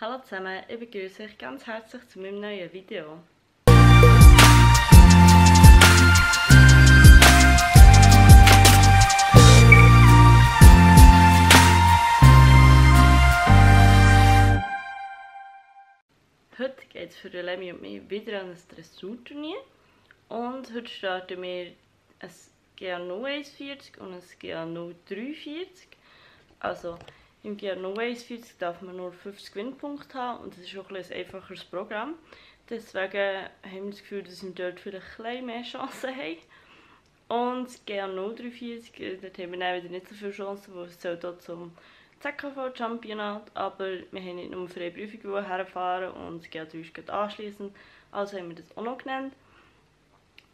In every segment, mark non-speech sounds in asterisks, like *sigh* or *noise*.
Hallo zusammen, ich begrüße euch ganz herzlich zu meinem neuen Video. Heute geht es für Lemmy und mich wieder an ein Dressurturnier. Und heute starten wir ein GA 041 und ein GA 043. Also im GA 041 darf man nur 50 Gewinnpunkte haben und das ist auch ein, ein einfacheres Programm. Deswegen haben wir das Gefühl, dass wir dort vielleicht ein mehr Chancen haben. Und GA 043, äh, dort haben wir dann wieder nicht so viele Chancen, weil es zählt zum ZKV-Championat, aber wir haben nicht nur für eine Prüfung herfahren und es geht uns anschließen, also haben wir das auch noch genannt.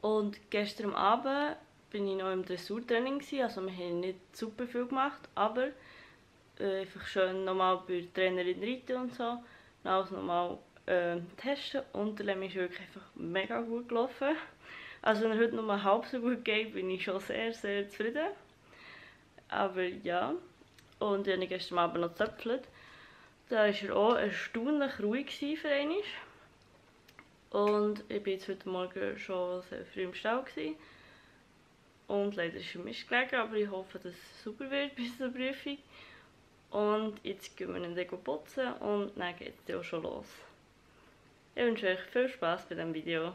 Und gestern Abend bin ich noch im Dressurtraining, also wir haben nicht super viel gemacht, aber äh, einfach schön nochmal bei der Trainerin reiten und so, dann alles nochmal äh, testen und der Leben ist wirklich einfach mega gut gelaufen. Also wenn er heute noch halb so gut geht, bin ich schon sehr, sehr zufrieden. Aber ja, und ich habe gestern Abend noch gezöpfelt. Da war er auch erstaunlich ruhig für einmal. Und ich war heute Morgen schon sehr früh im Stall. Gewesen. Und leider ist er Mist gelegen, aber ich hoffe, dass es super wird *laughs* bis zur Prüfung. Und jetzt gehen wir ihn putzen und dann geht es auch schon los. Ich wünsche euch viel Spaß bei diesem Video.